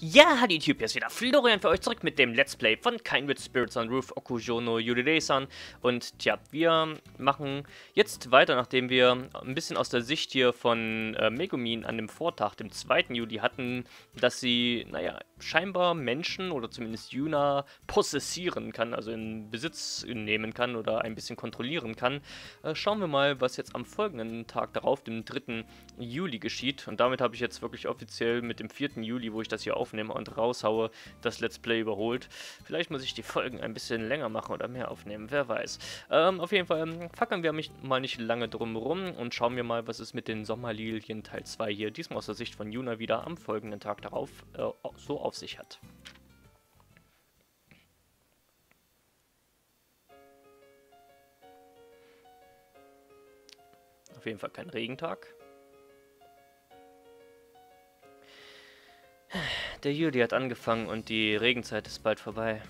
Ja, hallo YouTube, hier ist wieder Florian für euch zurück mit dem Let's Play von Kindred Spirits on Roof Okujono Yuride-san. Und tja, wir machen jetzt weiter, nachdem wir ein bisschen aus der Sicht hier von äh, Megumin an dem Vortag, dem 2. Juli, hatten, dass sie, naja, scheinbar Menschen oder zumindest Yuna possessieren kann, also in Besitz nehmen kann oder ein bisschen kontrollieren kann. Äh, schauen wir mal, was jetzt am folgenden Tag darauf, dem 3. Juli, geschieht. Und damit habe ich jetzt wirklich offiziell mit dem 4. Juli, wo ich das hier aufnehme und raushaue, das Let's Play überholt. Vielleicht muss ich die Folgen ein bisschen länger machen oder mehr aufnehmen, wer weiß. Ähm, auf jeden Fall ähm, fackeln wir mich mal nicht lange drum rum und schauen wir mal, was es mit den Sommerlilien Teil 2 hier, diesmal aus der Sicht von Yuna wieder am folgenden Tag darauf, äh, so auf sich hat. Auf jeden Fall kein Regentag. Der Juli hat angefangen und die Regenzeit ist bald vorbei.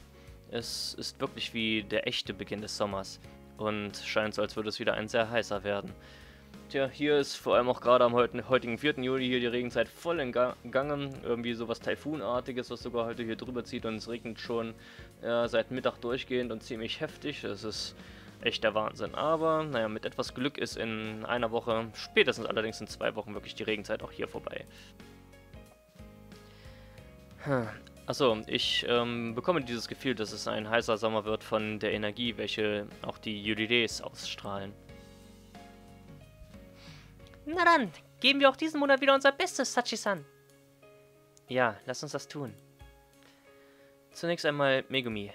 Es ist wirklich wie der echte Beginn des Sommers und scheint so, als würde es wieder ein sehr heißer werden. Tja, hier ist vor allem auch gerade am heutigen 4. Juli hier die Regenzeit voll in Gange. Irgendwie sowas Taifunartiges, was sogar heute hier drüber zieht und es regnet schon ja, seit Mittag durchgehend und ziemlich heftig. Das ist echt der Wahnsinn. Aber naja, mit etwas Glück ist in einer Woche, spätestens allerdings in zwei Wochen, wirklich die Regenzeit auch hier vorbei. Achso, ich ähm, bekomme dieses Gefühl, dass es ein heißer Sommer wird von der Energie, welche auch die Yulides ausstrahlen. Na dann, geben wir auch diesen Monat wieder unser Bestes, Sachi-san. Ja, lass uns das tun. Zunächst einmal Megumi.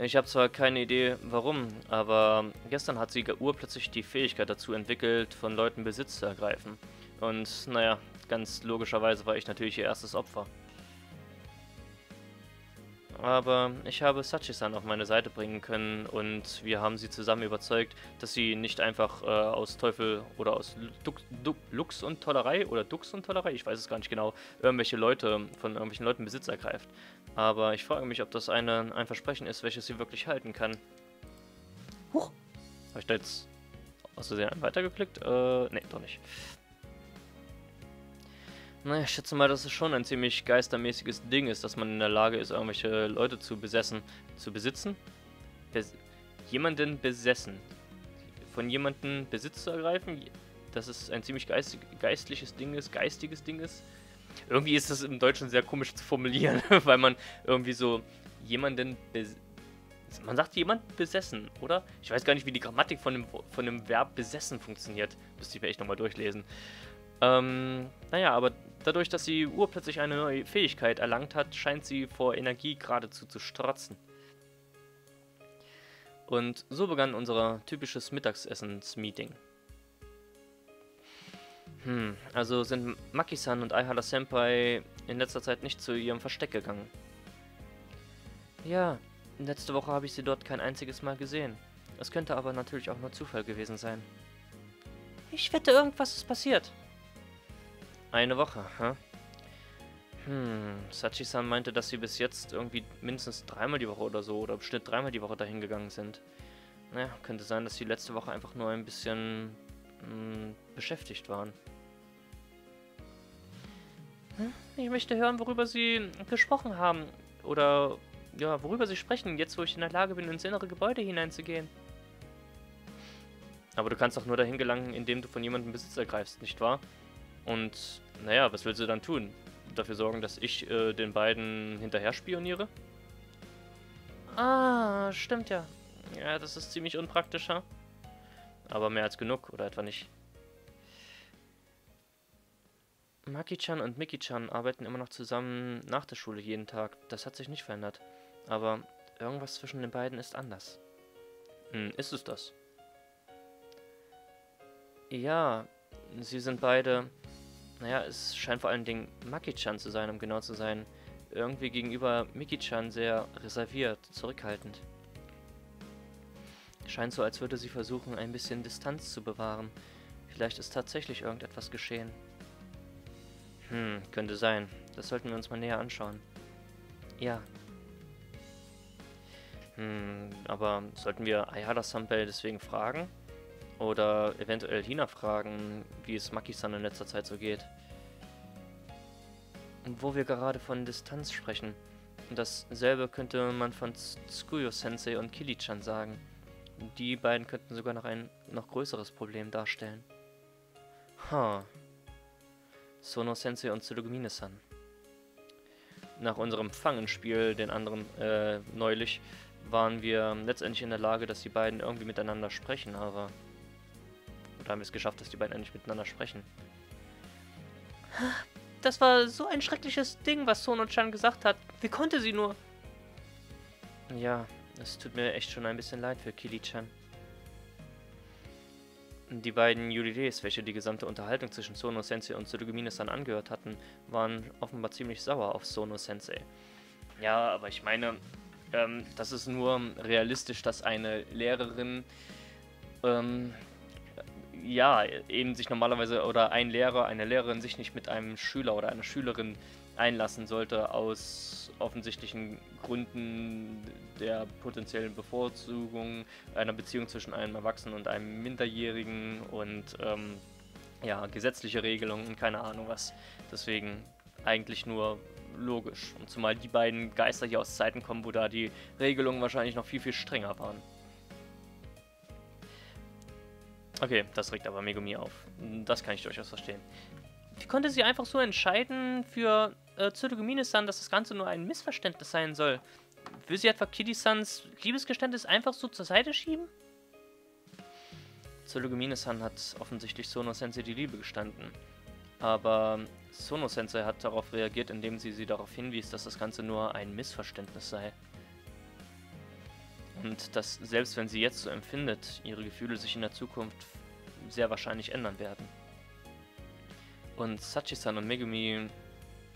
Ich habe zwar keine Idee, warum, aber gestern hat sie urplötzlich die Fähigkeit dazu entwickelt, von Leuten Besitz zu ergreifen. Und naja, ganz logischerweise war ich natürlich ihr erstes Opfer. Aber ich habe Sachi-san auf meine Seite bringen können und wir haben sie zusammen überzeugt, dass sie nicht einfach äh, aus Teufel oder aus Dux, Lux und Tollerei oder Dux und Tollerei, ich weiß es gar nicht genau, irgendwelche Leute von irgendwelchen Leuten Besitz ergreift. Aber ich frage mich, ob das eine, ein Versprechen ist, welches sie wirklich halten kann. Huch! Habe ich da jetzt aus Versehen weitergeklickt? Äh, ne, doch nicht. Naja, ich schätze mal, dass es schon ein ziemlich geistermäßiges Ding ist, dass man in der Lage ist, irgendwelche Leute zu besessen, zu besitzen. Bes jemanden besessen. Von jemandem Besitz zu ergreifen, dass es ein ziemlich geist geistliches Ding ist, geistiges Ding ist. Irgendwie ist das im Deutschen sehr komisch zu formulieren, weil man irgendwie so jemanden man sagt jemand besessen, oder? Ich weiß gar nicht, wie die Grammatik von dem, von dem Verb besessen funktioniert. Müsste ich mir echt nochmal durchlesen. Ähm, naja, aber dadurch, dass sie urplötzlich eine neue Fähigkeit erlangt hat, scheint sie vor Energie geradezu zu strotzen. Und so begann unser typisches Mittagsessens-Meeting. Hm, also sind Maki-san und Aihara Senpai in letzter Zeit nicht zu ihrem Versteck gegangen. Ja, letzte Woche habe ich sie dort kein einziges Mal gesehen. Es könnte aber natürlich auch nur Zufall gewesen sein. Ich wette, irgendwas ist passiert. Eine Woche, hä? Hm, Sachi-san meinte, dass sie bis jetzt irgendwie mindestens dreimal die Woche oder so, oder im Schnitt dreimal die Woche dahin gegangen sind. Naja, könnte sein, dass sie letzte Woche einfach nur ein bisschen mh, hm, beschäftigt waren. Hm? Ich möchte hören, worüber sie gesprochen haben. Oder, ja, worüber sie sprechen, jetzt wo ich in der Lage bin, ins innere Gebäude hineinzugehen. Aber du kannst doch nur dahin gelangen, indem du von jemandem Besitz ergreifst, nicht wahr? Und naja, was willst du dann tun? Dafür sorgen, dass ich äh, den beiden hinterher spioniere? Ah, stimmt ja. Ja, das ist ziemlich unpraktisch, ha? Aber mehr als genug, oder etwa nicht? Maki-chan und Miki-chan arbeiten immer noch zusammen nach der Schule jeden Tag. Das hat sich nicht verändert. Aber irgendwas zwischen den beiden ist anders. Hm, ist es das? Ja, sie sind beide naja, es scheint vor allen Dingen Maki-chan zu sein, um genau zu sein. Irgendwie gegenüber Miki-chan sehr reserviert, zurückhaltend. Scheint so, als würde sie versuchen, ein bisschen Distanz zu bewahren. Vielleicht ist tatsächlich irgendetwas geschehen. Hm, könnte sein. Das sollten wir uns mal näher anschauen. Ja. Hm, aber sollten wir Ayada Sanbei deswegen fragen? Oder eventuell Hina fragen, wie es Maki-san in letzter Zeit so geht. wo wir gerade von Distanz sprechen. Dasselbe könnte man von Tsukuyo-sensei und Kili-chan sagen. Die beiden könnten sogar noch ein noch größeres Problem darstellen. Ha. Huh. Sono-sensei und Tsurugumine-san. Nach unserem Fangenspiel, den anderen äh, neulich, waren wir letztendlich in der Lage, dass die beiden irgendwie miteinander sprechen, aber... Oder haben wir es geschafft, dass die beiden endlich miteinander sprechen. Das war so ein schreckliches Ding, was Sono-chan gesagt hat. Wie konnte sie nur? Ja, es tut mir echt schon ein bisschen leid für Kili-chan. Die beiden Yurides, welche die gesamte Unterhaltung zwischen Sono Sensei und Tsurugumine-san angehört hatten, waren offenbar ziemlich sauer auf Sono Sensei. Ja, aber ich meine, ähm, das ist nur realistisch, dass eine Lehrerin ähm, ja, eben sich normalerweise oder ein Lehrer, eine Lehrerin sich nicht mit einem Schüler oder einer Schülerin einlassen sollte aus offensichtlichen Gründen der potenziellen Bevorzugung einer Beziehung zwischen einem Erwachsenen und einem Minderjährigen und ähm, ja, gesetzliche Regelungen und keine Ahnung was. Deswegen eigentlich nur logisch. Und zumal die beiden Geister hier aus Zeiten kommen, wo da die Regelungen wahrscheinlich noch viel, viel strenger waren. Okay, das regt aber Megumi auf. Das kann ich durchaus verstehen. Wie konnte sie einfach so entscheiden für äh, Tsurugumine-san, dass das Ganze nur ein Missverständnis sein soll? Will sie etwa Kitty-sans Liebesgeständnis einfach so zur Seite schieben? Tsurugumine-san hat offensichtlich Sono-sensei die Liebe gestanden. Aber Sono-sensei hat darauf reagiert, indem sie sie darauf hinwies, dass das Ganze nur ein Missverständnis sei. Und dass selbst wenn sie jetzt so empfindet, ihre Gefühle sich in der Zukunft sehr wahrscheinlich ändern werden. Und Sachi-san und Megumi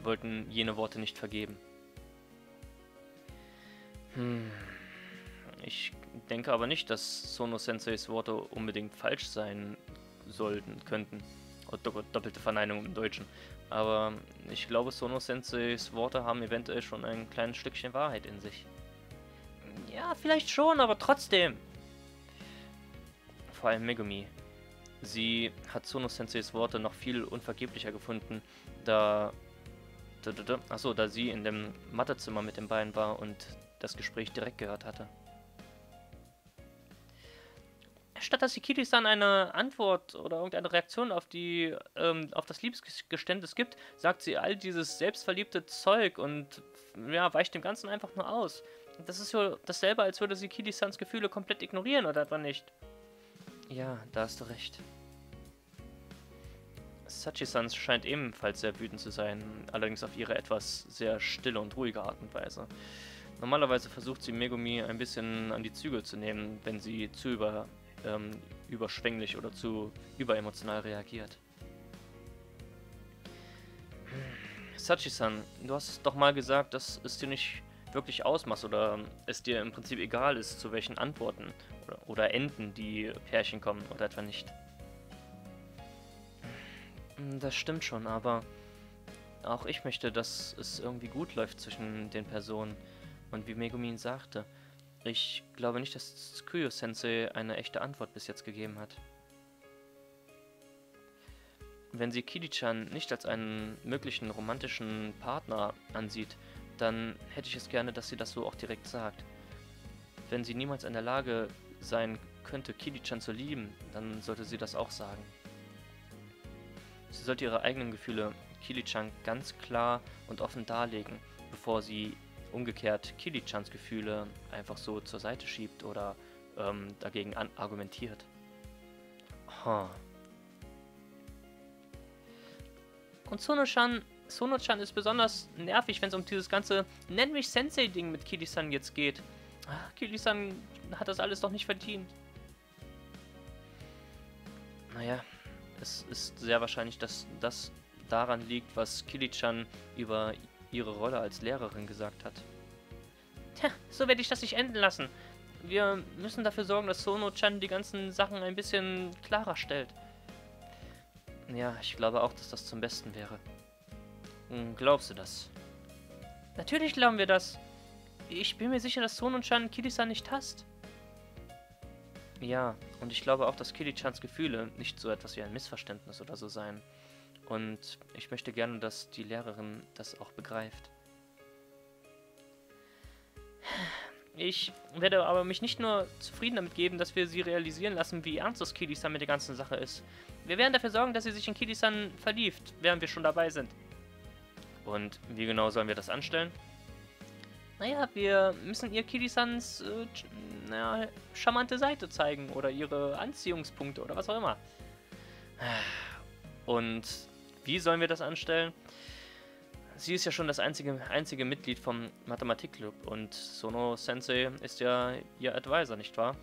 wollten jene Worte nicht vergeben. Hm. Ich denke aber nicht, dass Sono-Senseis Worte unbedingt falsch sein sollten, könnten. Oh, doppelte Verneinung im Deutschen. Aber ich glaube, Sono-Senseis Worte haben eventuell schon ein kleines Stückchen Wahrheit in sich. Ja, vielleicht schon, aber trotzdem. Vor allem Megumi. Sie hat Sono-Senseis Worte noch viel unvergeblicher gefunden, da... Achso, da sie in dem Mathezimmer mit den beiden war und das Gespräch direkt gehört hatte. Statt dass Ikiri-san eine Antwort oder irgendeine Reaktion auf die ähm, auf das Liebesgeständnis gibt, sagt sie all dieses selbstverliebte Zeug und ja, weicht dem Ganzen einfach nur aus. Das ist so dasselbe, als würde sie Kili-sans Gefühle komplett ignorieren, oder etwa nicht? Ja, da hast du recht. Sachi-sans scheint ebenfalls sehr wütend zu sein, allerdings auf ihre etwas sehr stille und ruhige Art und Weise. Normalerweise versucht sie Megumi ein bisschen an die Zügel zu nehmen, wenn sie zu über, ähm, überschwänglich oder zu überemotional reagiert. Sachi-san, du hast doch mal gesagt, dass es dir nicht wirklich ausmacht oder es dir im Prinzip egal ist, zu welchen Antworten oder, oder Enden die Pärchen kommen oder etwa nicht. Hm, das stimmt schon, aber auch ich möchte, dass es irgendwie gut läuft zwischen den Personen. Und wie Megumin sagte, ich glaube nicht, dass Tsukuyo-sensei eine echte Antwort bis jetzt gegeben hat. Wenn sie Kidi-chan nicht als einen möglichen romantischen Partner ansieht, dann hätte ich es gerne, dass sie das so auch direkt sagt. Wenn sie niemals in der Lage sein könnte, Kidi-chan zu lieben, dann sollte sie das auch sagen. Sie sollte ihre eigenen Gefühle Kili-chan ganz klar und offen darlegen, bevor sie umgekehrt Kili-chans Gefühle einfach so zur Seite schiebt oder ähm, dagegen argumentiert. Huh. Und Sono-chan Sono-chan ist besonders nervig, wenn es um dieses ganze Nenn mich Sensei-Ding mit Kili-san jetzt geht. Ach, Kili-san hat das alles doch nicht verdient. Naja, es ist sehr wahrscheinlich, dass das daran liegt, was Kili-chan über ihre Rolle als Lehrerin gesagt hat. Tja, so werde ich das nicht enden lassen. Wir müssen dafür sorgen, dass Sono-chan die ganzen Sachen ein bisschen klarer stellt. Ja, ich glaube auch, dass das zum Besten wäre. Hm, glaubst du das? Natürlich glauben wir das. Ich bin mir sicher, dass Sono-chan Kili-san nicht hasst. Ja, und ich glaube auch, dass Kili-chans Gefühle nicht so etwas wie ein Missverständnis oder so seien. Und ich möchte gerne, dass die Lehrerin das auch begreift. Ich werde aber mich nicht nur zufrieden damit geben, dass wir sie realisieren lassen, wie ernst das Kili-san mit der ganzen Sache ist. Wir werden dafür sorgen, dass sie sich in Kili-san verliebt, während wir schon dabei sind. Und wie genau sollen wir das anstellen? Naja, wir müssen ihr Kili-sans äh, naja, charmante Seite zeigen oder ihre Anziehungspunkte oder was auch immer. Und wie sollen wir das anstellen? sie ist ja schon das einzige, einzige Mitglied vom Mathematikclub und Sono Sensei ist ja ihr Advisor, nicht wahr?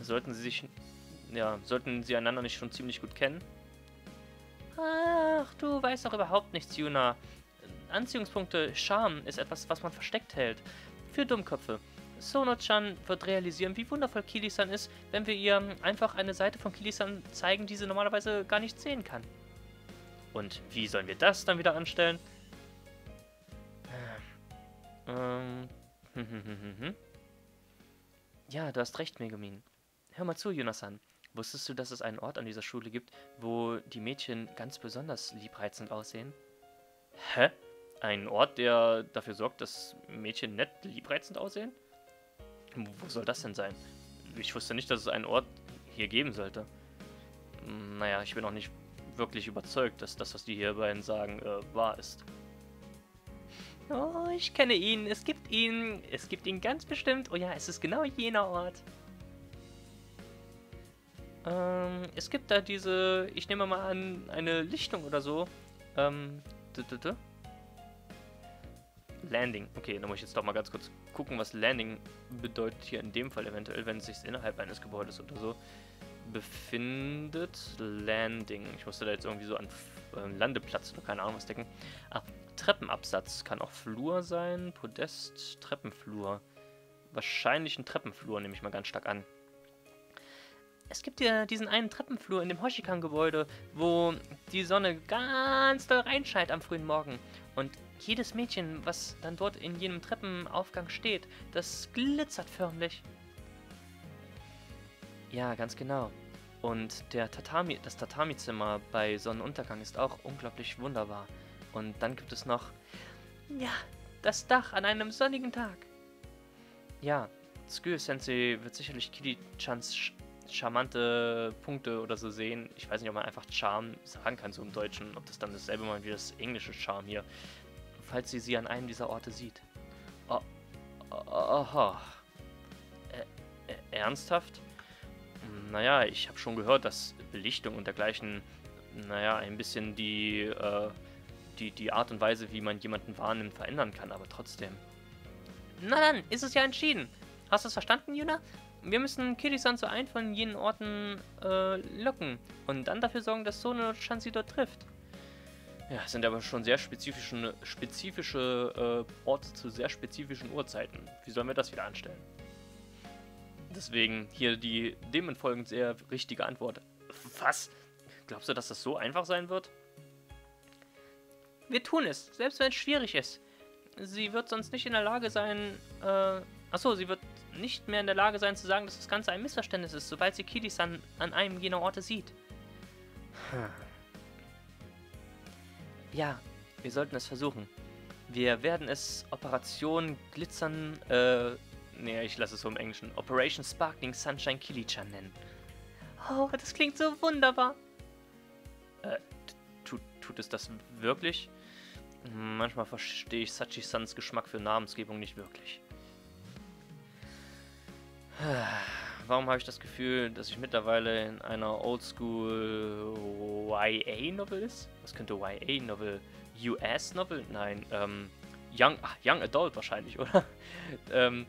Sollten sie sich, ja, sollten sie einander nicht schon ziemlich gut kennen? Ach, du weißt doch überhaupt nichts, Yuna. Anziehungspunkte, Charme ist etwas, was man versteckt hält. Für Dummköpfe. Sono-chan wird realisieren, wie wundervoll Kili-san ist, wenn wir ihr einfach eine Seite von Kili-san zeigen, die sie normalerweise gar nicht sehen kann. Und wie sollen wir das dann wieder anstellen? Ähm. ja, du hast recht, Megumin. Hör mal zu, Yunasan. Wusstest du, dass es einen Ort an dieser Schule gibt, wo die Mädchen ganz besonders liebreizend aussehen? Hä? Ein Ort, der dafür sorgt, dass Mädchen nett liebreizend aussehen? Wo soll das denn sein? Ich wusste nicht, dass es einen Ort hier geben sollte. Naja, ich bin auch nicht wirklich überzeugt, dass das, was die hier beiden sagen, äh, wahr ist. Oh, ich kenne ihn. Es gibt ihn. Es gibt ihn ganz bestimmt. Oh ja, es ist genau jener Ort. Ähm, es gibt da diese, ich nehme mal an, eine Lichtung oder so. Ähm, Landing. Okay, dann muss ich jetzt doch mal ganz kurz gucken, was Landing bedeutet hier in dem Fall eventuell, wenn es sich innerhalb eines Gebäudes oder so befindet. Landing. Ich musste da jetzt irgendwie so an äh, Landeplatz oder keine Ahnung was decken. Ah, Treppenabsatz. Kann auch Flur sein. Podest, Treppenflur. Wahrscheinlich ein Treppenflur, nehme ich mal ganz stark an. Es gibt ja diesen einen Treppenflur in dem Hoshikan-Gebäude, wo die Sonne ganz doll reinscheint am frühen Morgen. Und jedes Mädchen, was dann dort in jenem Treppenaufgang steht, das glitzert förmlich. Ja, ganz genau. Und der Tatami, das Tatami-Zimmer bei Sonnenuntergang ist auch unglaublich wunderbar. Und dann gibt es noch, ja, das Dach an einem sonnigen Tag. Ja, Skul Sensei wird sicherlich Kili-chans charmante Punkte oder so sehen. Ich weiß nicht, ob man einfach Charme sagen kann, so im Deutschen. Ob das dann dasselbe mal wie das englische Charme hier. Falls sie sie an einem dieser Orte sieht. Oh, oh, oh. Äh, ernsthaft? Naja, ich habe schon gehört, dass Belichtung und dergleichen, naja, ein bisschen die, äh, die, die Art und Weise, wie man jemanden wahrnimmt, verändern kann, aber trotzdem. Na dann, ist es ja entschieden. Hast du es verstanden, Yuna? Wir müssen Kirisan zu einem von jenen Orten äh, locken und dann dafür sorgen, dass Sono Shansi dort trifft. Ja, sind aber schon sehr spezifische, spezifische äh, Orte zu sehr spezifischen Uhrzeiten. Wie sollen wir das wieder anstellen? Deswegen hier die dem folgend sehr richtige Antwort. Was? Glaubst du, dass das so einfach sein wird? Wir tun es, selbst wenn es schwierig ist. Sie wird sonst nicht in der Lage sein, äh, achso, sie wird nicht mehr in der Lage sein zu sagen, dass das Ganze ein Missverständnis ist, sobald sie Kiri-san an einem jener Orte sieht. Ja, wir sollten es versuchen. Wir werden es Operation Glitzern, äh, Nee, ich lasse es so im Englischen. Operation Sparkling Sunshine Kili-chan nennen. Oh, das klingt so wunderbar. Äh, tut, tut es das wirklich? Manchmal verstehe ich Sachi-sans Geschmack für Namensgebung nicht wirklich. Warum habe ich das Gefühl, dass ich mittlerweile in einer Oldschool YA-Novel ist? Was könnte YA-Novel? US-Novel? Nein, ähm, Young, ach, Young Adult wahrscheinlich, oder? ähm,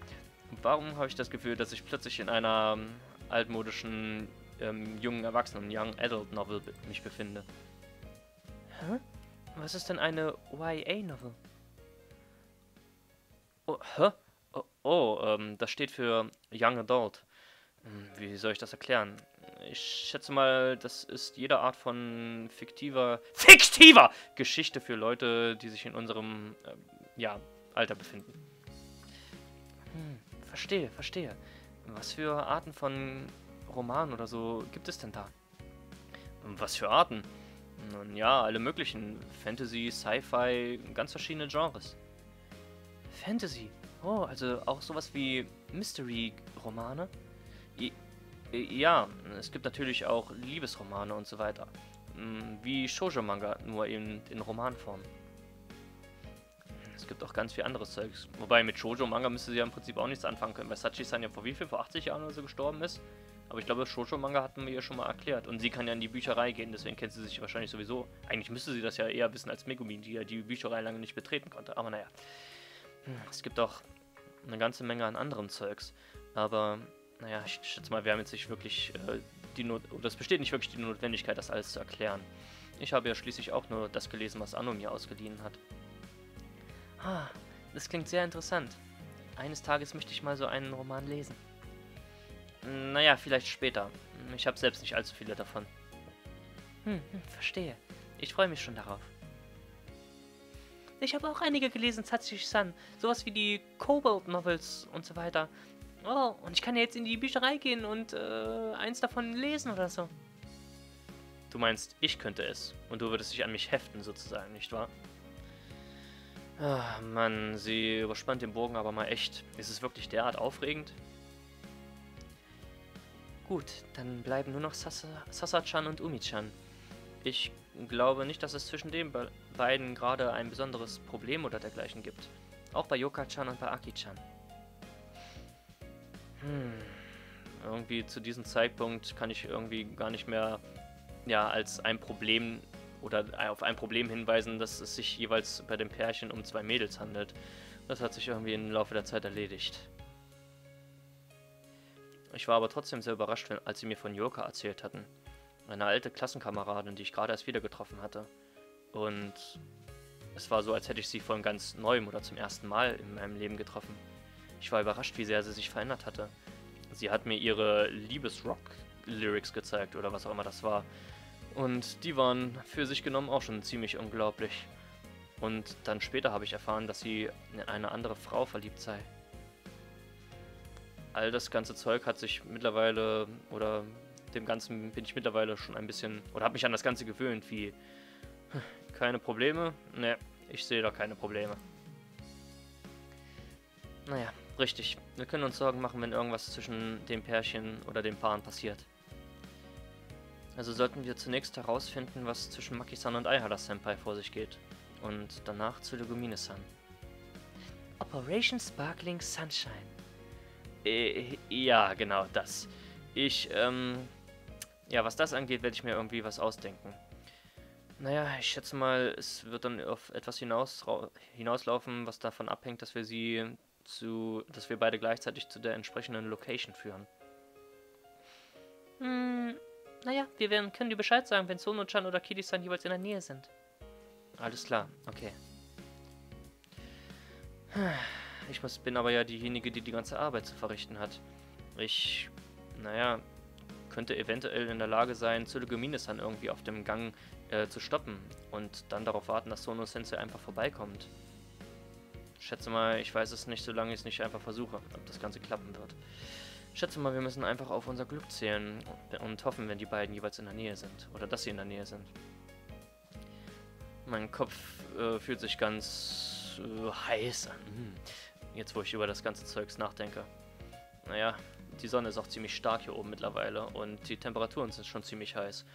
Warum habe ich das Gefühl, dass ich plötzlich in einer ähm, altmodischen ähm, jungen Erwachsenen, Young Adult Novel mich befinde? Hä? Was ist denn eine YA-Novel? Oh, hä? Oh, oh ähm, das steht für Young Adult. Hm, wie soll ich das erklären? Ich schätze mal, das ist jede Art von fiktiver, fiktiver Geschichte für Leute, die sich in unserem, äh, ja, Alter befinden. Hm. Verstehe, verstehe. Was für Arten von Romanen oder so gibt es denn da? Was für Arten? Nun ja, alle möglichen. Fantasy, Sci-Fi, ganz verschiedene Genres. Fantasy? Oh, also auch sowas wie Mystery-Romane? Ja, es gibt natürlich auch Liebesromane und so weiter. Hm, wie Shoujo-Manga, nur in, in Romanform. Es gibt auch ganz viel anderes Zeugs. Wobei mit Shoujo-Manga müsste sie ja im Prinzip auch nichts anfangen können, weil Sachi-san ja vor wie viel? Vor 80 Jahren oder so gestorben ist? Aber ich glaube, Shoujo-Manga hatten wir ja schon mal erklärt. Und sie kann ja in die Bücherei gehen, deswegen kennt sie sich wahrscheinlich sowieso. Eigentlich müsste sie das ja eher wissen als Megumin, die ja die Bücherei lange nicht betreten konnte. Aber naja. Hm, es gibt auch eine ganze Menge an anderem Zeugs. Aber naja, ich schätze mal, wir haben jetzt nicht wirklich äh, die Not es besteht nicht wirklich die Notwendigkeit, das alles zu erklären. Ich habe ja schließlich auch nur das gelesen, was Anno mir ausgeliehen hat. Ah, das klingt sehr interessant. Eines Tages möchte ich mal so einen Roman lesen. Naja, vielleicht später. Ich habe selbst nicht allzu viele davon. Hm, hm verstehe. Ich freue mich schon darauf. Ich habe auch einige gelesen, Tatsushi-san. Sowas wie die Cobalt-Novels und so weiter. Oh, und ich kann ja jetzt in die Bücherei gehen und äh, eins davon lesen oder so. Du meinst, ich könnte es. Und du würdest dich an mich heften, sozusagen, nicht wahr? Ah, Mann, sie überspannt den Bogen aber mal echt. Ist es wirklich derart aufregend? Gut, dann bleiben nur noch Sasa-chan und Umi-chan. Ich glaube nicht, dass es zwischen den beiden gerade ein besonderes Problem oder dergleichen gibt. Auch bei Yoka-chan und bei Aki-chan. Hm. Irgendwie zu diesem Zeitpunkt kann ich irgendwie gar nicht mehr ja, als ein Problem oder auf ein Problem hinweisen, dass es sich jeweils bei dem Pärchen um zwei Mädels handelt. Das hat sich irgendwie im Laufe der Zeit erledigt. Ich war aber trotzdem sehr überrascht, als sie mir von Yoka erzählt hatten. Eine alte Klassenkameradin, die ich gerade erst wieder getroffen hatte. Und es war so, als hätte ich sie von ganz neuem oder zum ersten Mal in meinem Leben getroffen. Ich war überrascht, wie sehr sie sich verändert hatte. Sie hat mir ihre Liebesrock-Lyrics gezeigt oder was auch immer das war. Und die waren für sich genommen auch schon ziemlich unglaublich. Und dann später habe ich erfahren, dass sie in eine andere Frau verliebt sei. All das ganze Zeug hat sich mittlerweile, oder dem Ganzen bin ich mittlerweile schon ein bisschen, oder habe mich an das Ganze gewöhnt, wie keine Probleme? Ne, ich sehe da keine Probleme. Naja, Richtig. Wir können uns Sorgen machen, wenn irgendwas zwischen dem Pärchen oder den Paaren passiert. Also sollten wir zunächst herausfinden, was zwischen Maki-san und Aihara-senpai vor sich geht. Und danach zu Legumine-san. Operation Sparkling Sunshine. Äh, ja, genau, das. Ich, ähm... Ja, was das angeht, werde ich mir irgendwie was ausdenken. Naja, ich schätze mal, es wird dann auf etwas hinaus, hinauslaufen, was davon abhängt, dass wir sie zu, dass wir beide gleichzeitig zu der entsprechenden Location führen. Hm, naja, wir werden, können dir Bescheid sagen, wenn Sono-chan oder Kiri-san jeweils in der Nähe sind. Alles klar, okay. Ich muss, bin aber ja diejenige, die die ganze Arbeit zu verrichten hat. Ich, naja, könnte eventuell in der Lage sein, Tsuruguminis-san irgendwie auf dem Gang äh, zu stoppen und dann darauf warten, dass Sono-sensei einfach vorbeikommt schätze mal, ich weiß es nicht, solange ich es nicht einfach versuche, ob das Ganze klappen wird. Schätze mal, wir müssen einfach auf unser Glück zählen und hoffen, wenn die beiden jeweils in der Nähe sind. Oder dass sie in der Nähe sind. Mein Kopf äh, fühlt sich ganz äh, heiß an. Hm. Jetzt, wo ich über das ganze Zeugs nachdenke. Naja, die Sonne ist auch ziemlich stark hier oben mittlerweile und die Temperaturen sind schon ziemlich heiß.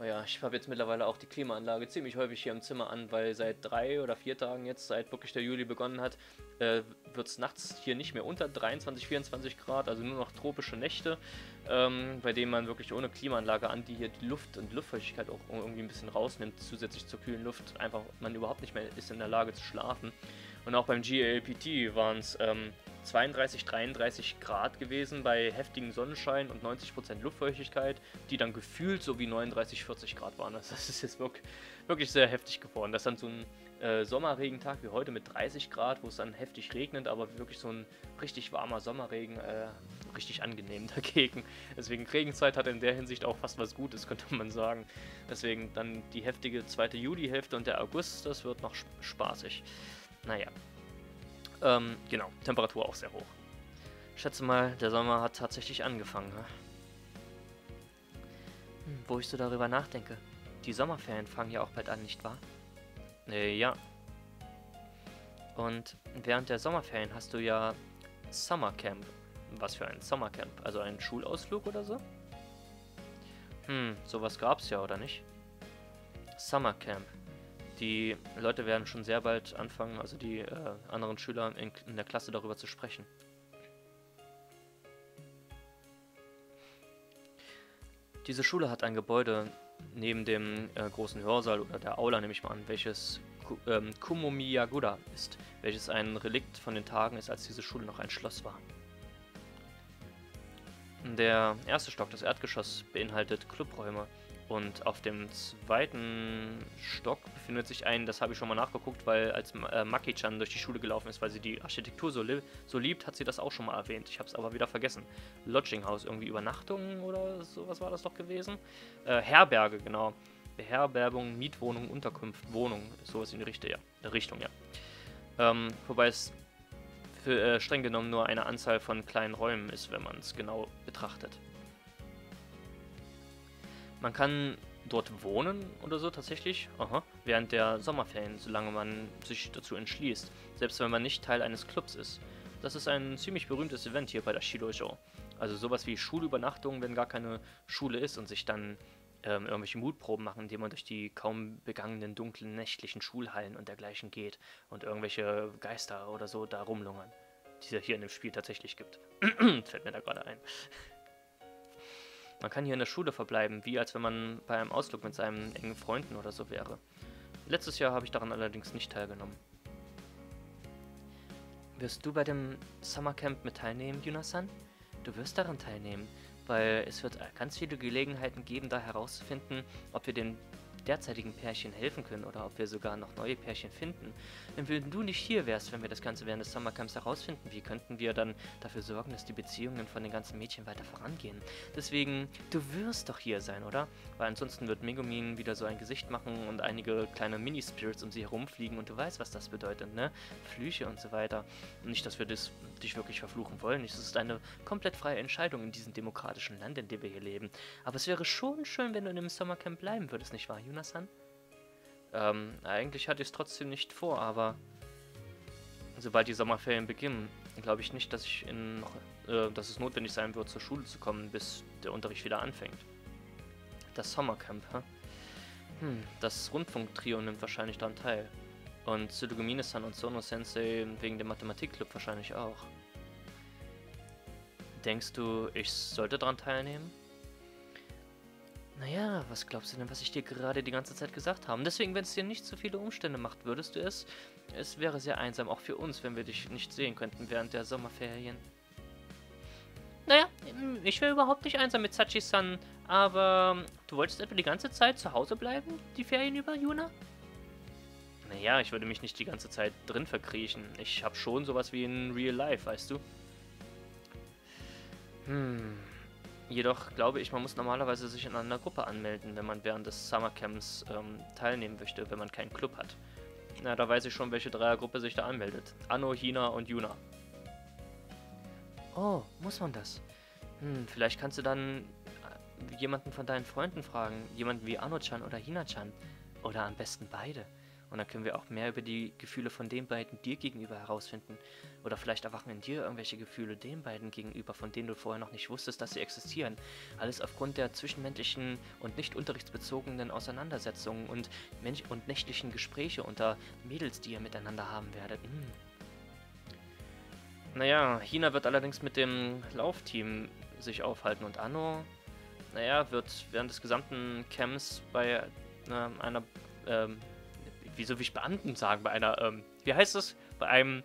Oh ja, ich habe jetzt mittlerweile auch die Klimaanlage ziemlich häufig hier im Zimmer an, weil seit drei oder vier Tagen jetzt, seit wirklich der Juli begonnen hat, äh, wird es nachts hier nicht mehr unter 23, 24 Grad, also nur noch tropische Nächte, ähm, bei denen man wirklich ohne Klimaanlage an, die hier die Luft und Luftfeuchtigkeit auch irgendwie ein bisschen rausnimmt, zusätzlich zur kühlen Luft, einfach man überhaupt nicht mehr ist in der Lage zu schlafen. Und auch beim GLPT waren es ähm, 32, 33 Grad gewesen bei heftigem Sonnenschein und 90% Luftfeuchtigkeit, die dann gefühlt so wie 39, 40 Grad waren. Also das ist jetzt wirklich, wirklich sehr heftig geworden. Das ist dann so ein äh, Sommerregentag wie heute mit 30 Grad, wo es dann heftig regnet, aber wirklich so ein richtig warmer Sommerregen, äh, richtig angenehm dagegen. Deswegen Regenzeit hat in der Hinsicht auch fast was Gutes, könnte man sagen. Deswegen dann die heftige zweite Juli-Hälfte und der August, das wird noch spaßig. Naja. Ähm, genau, Temperatur auch sehr hoch. Schätze mal, der Sommer hat tatsächlich angefangen. Hm, wo ich so darüber nachdenke. die Sommerferien fangen ja auch bald an, nicht wahr? Äh, ja. Und während der Sommerferien hast du ja Summercamp. Was für ein Summercamp? Also einen Schulausflug oder so? Hm, sowas gab's ja, oder nicht? Summercamp. Die Leute werden schon sehr bald anfangen, also die äh, anderen Schüler in, in der Klasse darüber zu sprechen. Diese Schule hat ein Gebäude neben dem äh, großen Hörsaal oder der Aula, nehme ich mal an, welches ähm, Kumomiyagura ist, welches ein Relikt von den Tagen ist, als diese Schule noch ein Schloss war. Der erste Stock, das Erdgeschoss, beinhaltet Clubräume und auf dem zweiten Stock befindet sich ein, das habe ich schon mal nachgeguckt, weil als äh, Maki-chan durch die Schule gelaufen ist, weil sie die Architektur so, li so liebt, hat sie das auch schon mal erwähnt. Ich habe es aber wieder vergessen. Lodging House, irgendwie Übernachtungen oder sowas war das doch gewesen. Äh, Herberge, genau. Beherbergung, Mietwohnung, Unterkunft, Wohnung, sowas in die Richtung, ja. Richtung, ja. Ähm, wobei es für äh, streng genommen nur eine Anzahl von kleinen Räumen ist, wenn man es genau betrachtet. Man kann dort wohnen oder so tatsächlich, aha, während der Sommerferien, solange man sich dazu entschließt, selbst wenn man nicht Teil eines Clubs ist. Das ist ein ziemlich berühmtes Event hier bei der Shidojo. Also sowas wie Schulübernachtung, wenn gar keine Schule ist und sich dann ähm, irgendwelche Mutproben machen, indem man durch die kaum begangenen dunklen nächtlichen Schulhallen und dergleichen geht und irgendwelche Geister oder so da rumlungern, die es hier in dem Spiel tatsächlich gibt. Fällt mir da gerade ein. Man kann hier in der Schule verbleiben, wie als wenn man bei einem Ausflug mit seinen engen Freunden oder so wäre. Letztes Jahr habe ich daran allerdings nicht teilgenommen. Wirst du bei dem Summercamp mit teilnehmen, Yunasan? Du wirst daran teilnehmen, weil es wird ganz viele Gelegenheiten geben, da herauszufinden, ob wir den derzeitigen Pärchen helfen können oder ob wir sogar noch neue Pärchen finden. Wenn du nicht hier wärst, wenn wir das Ganze während des Summercamps herausfinden, wie könnten wir dann dafür sorgen, dass die Beziehungen von den ganzen Mädchen weiter vorangehen? Deswegen, du wirst doch hier sein, oder? Weil ansonsten wird Megumin wieder so ein Gesicht machen und einige kleine Mini-Spirits um sie herumfliegen und du weißt, was das bedeutet, ne? Flüche und so weiter. nicht, dass wir das, dich wirklich verfluchen wollen. Es ist eine komplett freie Entscheidung in diesem demokratischen Land, in dem wir hier leben. Aber es wäre schon schön, wenn du in dem Summercamp bleiben würdest, nicht wahr, Yuna-san? Ähm, eigentlich hatte ich es trotzdem nicht vor, aber sobald die Sommerferien beginnen, glaube ich nicht, dass ich in äh, dass es notwendig sein wird, zur Schule zu kommen, bis der Unterricht wieder anfängt. Das Sommercamp, hä? Hm, das Rundfunktrio nimmt wahrscheinlich daran teil. Und Tsudogumine-san und Sono-sensei wegen dem Mathematikclub wahrscheinlich auch. Denkst du, ich sollte daran teilnehmen? Naja, was glaubst du denn, was ich dir gerade die ganze Zeit gesagt habe? Deswegen, wenn es dir nicht so viele Umstände macht, würdest du es? Es wäre sehr einsam, auch für uns, wenn wir dich nicht sehen könnten während der Sommerferien. Naja, ich wäre überhaupt nicht einsam mit Sachi-san, aber du wolltest etwa die ganze Zeit zu Hause bleiben, die Ferien über, Yuna? Naja, ich würde mich nicht die ganze Zeit drin verkriechen. Ich habe schon sowas wie in Real Life, weißt du? Hm, Jedoch glaube ich, man muss normalerweise sich in einer Gruppe anmelden, wenn man während des Summercamps ähm, teilnehmen möchte, wenn man keinen Club hat. Na, da weiß ich schon, welche Dreiergruppe sich da anmeldet. Anno, Hina und Yuna. Oh, muss man das? Hm, vielleicht kannst du dann äh, jemanden von deinen Freunden fragen. Jemanden wie Anno-chan oder Hina-chan. Oder am besten beide. Und dann können wir auch mehr über die Gefühle von den beiden dir gegenüber herausfinden. Oder vielleicht erwachen in dir irgendwelche Gefühle den beiden gegenüber, von denen du vorher noch nicht wusstest, dass sie existieren. Alles aufgrund der zwischenmenschlichen und nicht unterrichtsbezogenen Auseinandersetzungen und, Mensch und nächtlichen Gespräche unter Mädels, die ihr miteinander haben werdet. Hm. Naja, Hina wird allerdings mit dem Laufteam sich aufhalten und Anno, naja, wird während des gesamten Camps bei äh, einer ähm, wieso will ich Beamten sagen, bei einer, ähm, wie heißt es? Bei einem,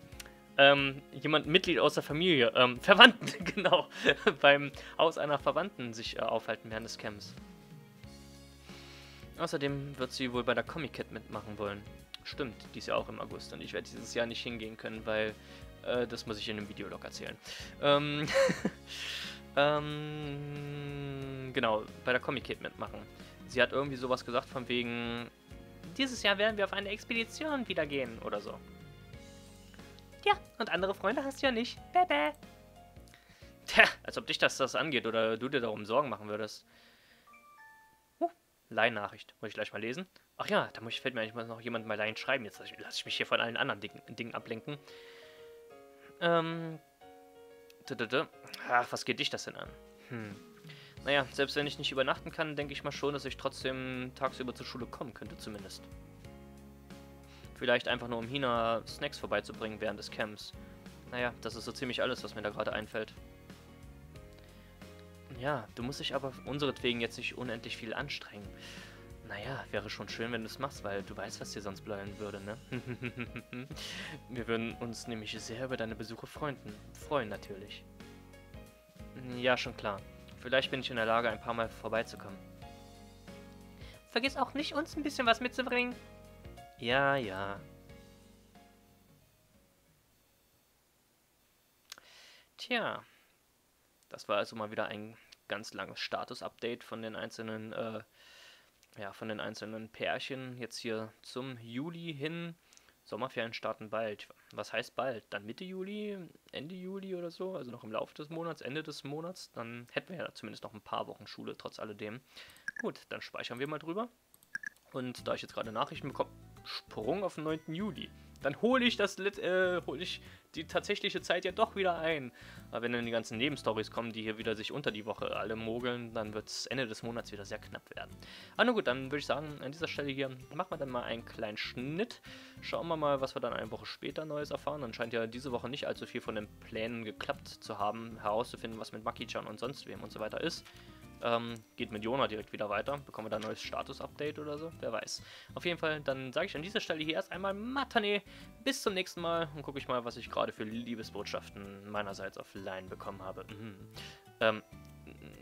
ähm, jemand, Mitglied aus der Familie, ähm, Verwandten, genau, beim Haus einer Verwandten sich äh, aufhalten während des Camps. Außerdem wird sie wohl bei der Comic Cat mitmachen wollen. Stimmt, die ist ja auch im August und ich werde dieses Jahr nicht hingehen können, weil äh, das muss ich in einem Videolog erzählen. Ähm, ähm, genau, bei der Comic Cat mitmachen. Sie hat irgendwie sowas gesagt von wegen, dieses Jahr werden wir auf eine Expedition wieder gehen oder so. Ja, und andere Freunde hast du ja nicht. Bäh, bäh. Tja, als ob dich das, das angeht oder du dir darum Sorgen machen würdest. Huh, Line-Nachricht. Muss ich gleich mal lesen. Ach ja, da muss fällt mir eigentlich mal noch jemand mal Line schreiben. Jetzt lasse ich mich hier von allen anderen Dingen, Dingen ablenken. Ähm. Ach, was geht dich das denn an? Hm. Naja, selbst wenn ich nicht übernachten kann, denke ich mal schon, dass ich trotzdem tagsüber zur Schule kommen könnte, zumindest. Vielleicht einfach nur, um Hina Snacks vorbeizubringen während des Camps. Naja, das ist so ziemlich alles, was mir da gerade einfällt. Ja, du musst dich aber unseretwegen jetzt nicht unendlich viel anstrengen. Naja, wäre schon schön, wenn du es machst, weil du weißt, was dir sonst bleiben würde, ne? Wir würden uns nämlich sehr über deine Besuche freunden. freuen, natürlich. Ja, schon klar. Vielleicht bin ich in der Lage, ein paar Mal vorbeizukommen. Vergiss auch nicht, uns ein bisschen was mitzubringen. Ja, ja. Tja, das war also mal wieder ein ganz langes Status-Update von den einzelnen, äh, ja, von den einzelnen Pärchen jetzt hier zum Juli hin. Sommerferien starten bald. Was heißt bald? Dann Mitte Juli, Ende Juli oder so, also noch im Laufe des Monats, Ende des Monats. Dann hätten wir ja zumindest noch ein paar Wochen Schule, trotz alledem. Gut, dann speichern wir mal drüber. Und da ich jetzt gerade Nachrichten bekomme, Sprung auf den 9. Juli. Dann hole ich das, äh, hole ich die tatsächliche Zeit ja doch wieder ein. Aber wenn dann die ganzen Nebenstories kommen, die hier wieder sich unter die Woche alle mogeln, dann wird es Ende des Monats wieder sehr knapp werden. Aber nun gut, dann würde ich sagen, an dieser Stelle hier machen wir dann mal einen kleinen Schnitt. Schauen wir mal, was wir dann eine Woche später Neues erfahren. Dann scheint ja diese Woche nicht allzu viel von den Plänen geklappt zu haben, herauszufinden, was mit Maki-chan und sonst wem und so weiter ist. Ähm, geht mit Jona direkt wieder weiter. Bekommen wir da ein neues Status-Update oder so? Wer weiß. Auf jeden Fall, dann sage ich an dieser Stelle hier erst einmal Matane. Bis zum nächsten Mal und gucke ich mal, was ich gerade für Liebesbotschaften meinerseits auf Line bekommen habe. Mhm. Ähm,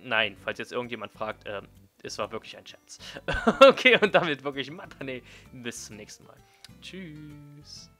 nein, falls jetzt irgendjemand fragt, äh, es war wirklich ein Scherz. okay, und damit wirklich Matane. Bis zum nächsten Mal. Tschüss.